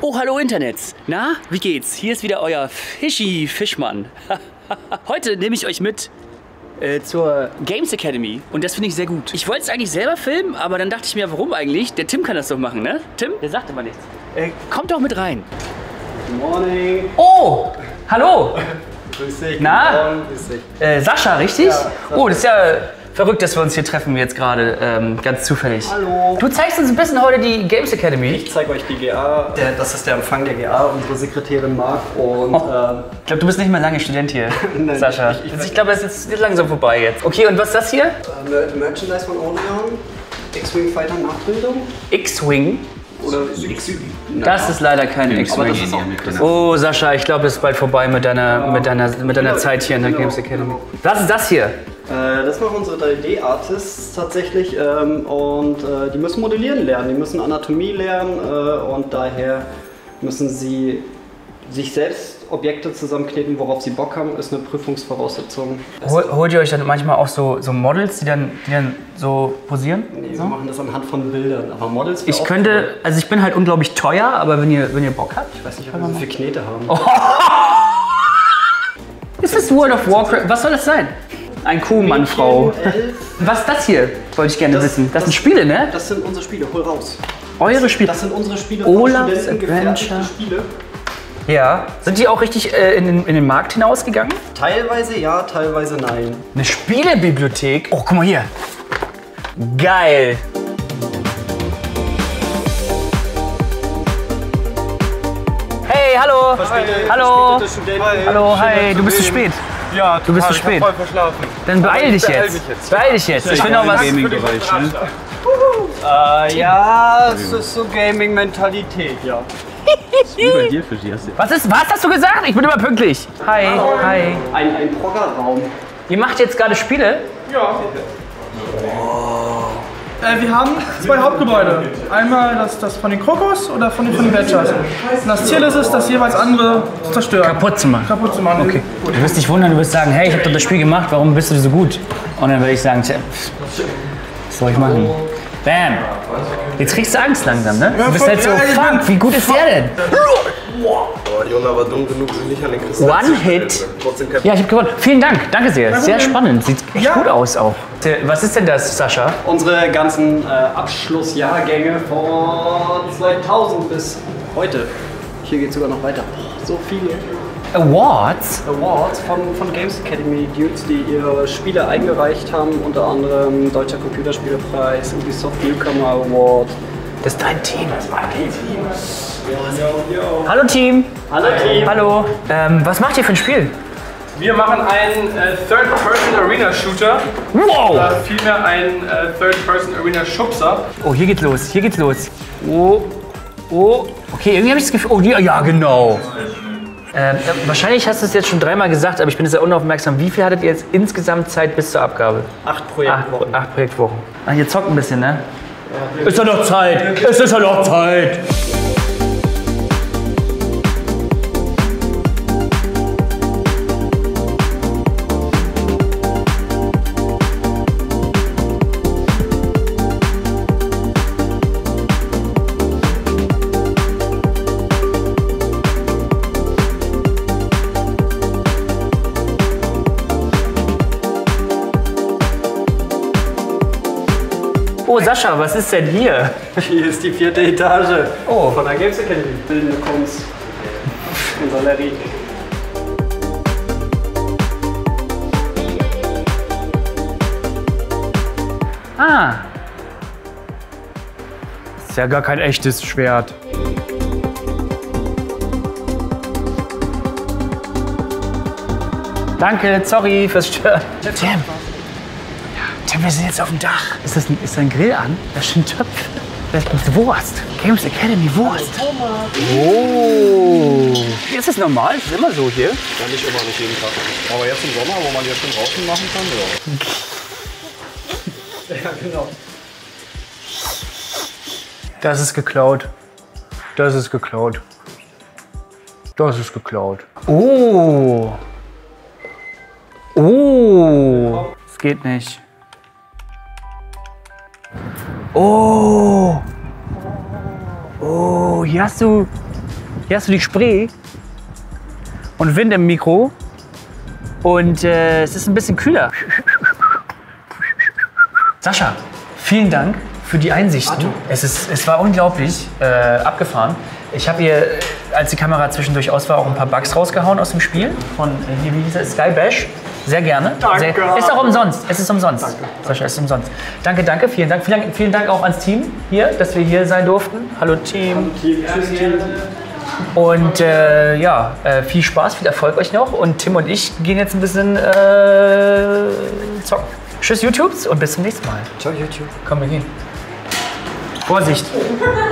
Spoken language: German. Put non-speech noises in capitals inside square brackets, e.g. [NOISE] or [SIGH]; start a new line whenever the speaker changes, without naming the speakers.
Oh, hallo Internets. Na, wie geht's? Hier ist wieder euer Fischi Fischmann. [LAUGHS] Heute nehme ich euch mit äh, zur Games Academy und das finde ich sehr gut. Ich wollte es eigentlich selber filmen, aber dann dachte ich mir, warum eigentlich? Der Tim kann das doch machen, ne? Tim? Der sagt immer nichts. Äh, kommt doch mit rein.
Good morning.
Oh, hallo. [LAUGHS]
Grüß dich.
Na?
Morgen, Grüß dich.
Äh, Sascha, richtig?
Ja, Sascha.
Oh, das ist ja verrückt, dass wir uns hier treffen jetzt gerade, ähm, ganz zufällig.
Hallo.
Du zeigst uns ein bisschen heute die Games Academy.
Ich zeige euch die GA. Der, das ist der Empfang der GA, unsere Sekretärin Marc. Und
Oh.
ähm,
Ich glaube, du bist nicht mehr lange Student hier, [LAUGHS]
Nein,
Sascha.
ich- ich-
Also ich glaube, es ist jetzt langsam vorbei jetzt. Okay, und was ist das hier?
Mer- Merchandise von Orion, X-Wing Fighter Nachbildung.
X-Wing.
Oder X
Das ist leider kein
mit drin.
Oh, Sascha, ich glaube, es ist bald vorbei mit deiner, mit deiner, mit deiner Zeit hier in der Games Academy. Was ist das hier?
Äh, das machen unsere 3D-Artists tatsächlich. Ähm, und äh, die müssen modellieren lernen, die müssen Anatomie lernen. Äh, und daher müssen sie sich selbst Objekte zusammenkneten, worauf sie Bock haben, ist eine Prüfungsvoraussetzung.
Hol, holt ihr euch dann manchmal auch so, so Models, die dann, die dann so posieren?
Nee, wir machen das anhand von Bildern. Aber Models
Ich könnte,
cool.
also ich bin halt unglaublich teuer, aber wenn ihr, wenn ihr Bock habt.
Ich weiß nicht, ob wir so viele Knete haben.
Oh. Ist das World of Warcraft? Was soll das sein? Ein Kuh, Mann, Frau. Was ist das hier? Wollte ich gerne
Das-
wissen. Das,
das-
sind Spiele, ne?
Das sind unsere Spiele, hol raus.
Eure Spiele.
Das sind unsere Spiele
Olaf's Adventure.
Spiele.
Ja. Sind die auch richtig äh, in, den, in den Markt hinausgegangen?
Teilweise ja, teilweise nein.
Eine Spielebibliothek? Oh, guck mal hier. Geil. Hey, hallo. Hallo. Hallo, hi. Du bist zu spät.
Ja,
Du bist
total.
zu spät.
Ich hab voll verschlafen.
Dann beeil dich
beeil
jetzt.
jetzt.
Beeil dich jetzt. Ich will noch was.
Gaming-Bereich, ne?
Äh, ja, es ist so Gaming-Mentalität, ja.
Bei dir, Fischi.
Was ist? Was hast du gesagt? Ich bin immer pünktlich. Hi, hi.
Ein, ein Proggerraum.
Ihr macht jetzt gerade Spiele?
Äh, wir haben zwei Hauptgebäude. Einmal das, das von den Krokos oder von den, von den Badgers. Und das Ziel ist es, das jeweils andere zu zerstören.
Kaputt zu machen.
Kaputt zu machen.
Okay. Du wirst dich wundern, du wirst sagen, hey, ich habe doch das Spiel gemacht, warum bist du so gut? Und dann werde ich sagen, tja, was soll ich machen? Bam. Jetzt kriegst du Angst langsam, ne? Du bist halt so, fuck, wie gut ist der denn?
Oh, Jona war dumm genug, sie nicht an den Kristall
One Hit.
kein
Ja, ich habe gewonnen. Vielen Dank, danke sehr. Sehr spannend, sieht echt
Ja.
gut aus auch. Was ist denn das, Sascha?
Unsere ganzen äh, Abschlussjahrgänge von 2000 bis heute. Hier geht sogar noch weiter. So viele
Awards?
Awards von, von Games Academy Dudes, die ihre Spiele eingereicht haben. Unter anderem Deutscher Computerspielepreis, Ubisoft Newcomer Award.
Das ist dein Team. Das ist mein Team. Hallo Team.
Hallo Team.
Hallo. Ähm, was macht ihr für ein Spiel?
Wir machen einen äh, Third-Person-Arena-Shooter.
Wow.
Oder vielmehr einen äh, Third-Person-Arena-Schubser.
Oh, hier geht's los, hier geht's los. Oh, oh. Okay, irgendwie habe ich das Gefühl. Oh, ja, ja genau. Ähm, äh, wahrscheinlich hast du es jetzt schon dreimal gesagt, aber ich bin jetzt sehr unaufmerksam. Wie viel hattet ihr jetzt insgesamt Zeit bis zur Abgabe?
Acht
Acht,
Projektwochen.
acht Projektwochen. Ach, ihr zockt ein bisschen, ne? Ist ja noch Zeit. Es ist ja noch Zeit. Oh, Sascha, was ist denn hier?
Hier ist die vierte Etage
Oh.
von der Games Academy. Bildende Kunst. Unser Larry.
Ah. Ist ja gar kein echtes Schwert. Danke, sorry fürs Stören. Tim. Tim, wir sind jetzt auf dem Dach. Ist das ein, ist da ein Grill an? Da stehen Töpfe. Da ist Wurst. Games Academy Wurst. Oh. Ist das normal? Ist das immer so hier?
Ja, nicht immer, nicht jeden Tag. Aber jetzt im Sommer, wo man ja schon draußen machen kann, ja. [LAUGHS]
Ja, genau.
Das ist geklaut. Das ist geklaut. Das ist geklaut. Oh. Oh. Das geht nicht. Oh. Oh, hier hast du Hier hast du die Spree und Wind im Mikro. Und äh, es ist ein bisschen kühler. Sascha, vielen Dank für die Einsichten. Es, ist, es war unglaublich äh, abgefahren. Ich habe hier, als die Kamera zwischendurch aus war, auch ein paar Bugs rausgehauen aus dem Spiel. Von, äh, hier, wie hieß es? Sky Bash. Sehr gerne. Sehr, ist auch umsonst. Es ist umsonst. Sascha, es ist umsonst. Danke, danke, vielen Dank. Vielen, Dank. vielen Dank auch ans Team hier, dass wir hier sein durften. Hallo Team. Und äh, ja, äh, viel Spaß, viel Erfolg euch noch. Und Tim und ich gehen jetzt ein bisschen äh, zocken. Tschüss YouTubes und bis zum nächsten Mal.
Ciao, YouTube.
Komm, wir gehen. Vorsicht. [LAUGHS]